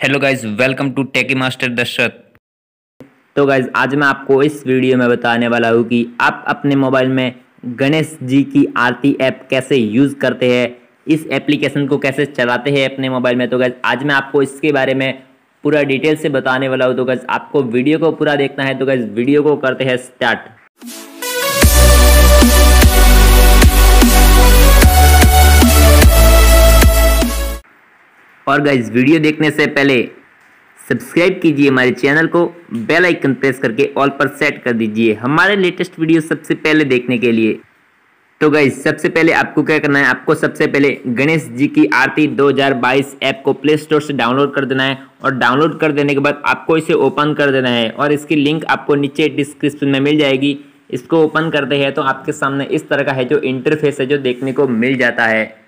Hello guys welcome to techie master Dashrath तो guys आज मैं आपको इस वीडियो में बताने वाला हूँ कि आप अपने मोबाइल में गणेश जी की आरती ऐप कैसे यूज़ करते हैं, इस एप्लीकेशन को कैसे चलाते हैं अपने मोबाइल में। तो गाइज़ आज मैं आपको इसके बारे में पूरा डिटेल से बताने वाला हूँ। तो गाइज़ आपको वीडियो को पूरा देखना है। तो गाइज़ वीडियो को करते हैं स्टार्ट और गाइज़ वीडियो देखने से पहले सब्सक्राइब कीजिए हमारे चैनल को बेल आइकन प्रेस करके ऑल पर सेट कर दीजिए हमारे लेटेस्ट वीडियो सबसे पहले देखने के लिए। तो गाइज़ सबसे पहले आपको क्या करना है? आपको सबसे पहले गणेश जी की आरती 2022 ऐप को प्ले स्टोर से डाउनलोड कर देना है और डाउनलोड कर देने के बाद आपको इसे ओपन कर देना है और इसकी लिंक आपको नीचे डिस्क्रिप्शन में मिल जाएगी। इसको ओपन करते हैं तो आपके सामने इस तरह का है जो इंटरफेस है जो देखने को मिल जाता है।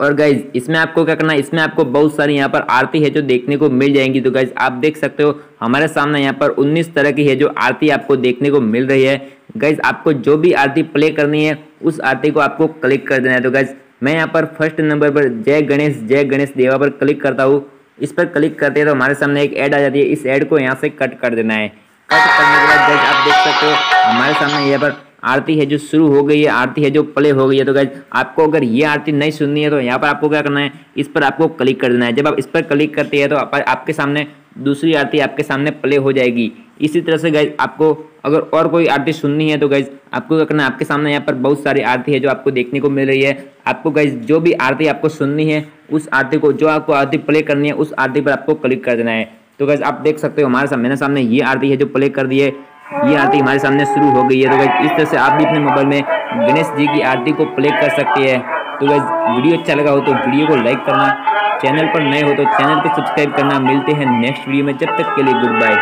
और गाइज़ इसमें आपको क्या करना है? इसमें आपको बहुत सारी यहाँ पर आरती है जो देखने को मिल जाएँगी। तो गाइज़ आप देख सकते हो, हमारे सामने यहाँ पर 19 तरह की है जो आरती आपको देखने को मिल रही है। गाइज़ आपको जो भी आरती प्ले करनी है, उस आरती को आपको क्लिक कर देना है। तो गाइज़ मैं यहाँ पर फ़र्स्ट नंबर पर जय गणेश जय गणेश देवा पर क्लिक करता हूँ। इस पर क्लिक करते हैं तो हमारे सामने एक ऐड आ जाती है। इस ऐड को यहाँ से कट कर देना है। कट करने के बाद गाइज़ आप देख सकते हो हमारे सामने यहाँ पर आरती है जो शुरू हो गई है आरती है जो प्ले हो गई है। तो गाइज़ आपको अगर ये आरती नहीं सुननी है तो यहाँ पर आपको क्या करना है इस पर आपको क्लिक कर देना है। जब आप इस पर क्लिक करते हैं तो आप, आपके सामने दूसरी आरती आपके सामने प्ले हो जाएगी। इसी तरह से गैज आपको अगर और कोई आरती सुननी है तो गैज आपको क्या करना है आपके सामने यहाँ पर बहुत सारी आरती है जो आपको देखने को मिल रही है। आपको गैज जो भी आरती आपको सुननी है उस आरती को जो आपको आरती प्ले करनी है उस आरती पर आपको क्लिक कर देना है। तो गैस आप देख सकते हो हमारे सामने मेरे सामने ये आरती है जो प्ले कर दी है। ये आरती हमारे सामने शुरू हो गई है। तो गैस इस तरह से आप भी अपने मोबाइल में गणेश जी की आरती को प्ले कर सकते हैं। तो गैस वीडियो अच्छा लगा हो तो वीडियो को लाइक करना चैनल पर नए हो तो चैनल को सब्सक्राइब करना। मिलते हैं नेक्स्ट वीडियो में, जब तक के लिए गुड बाय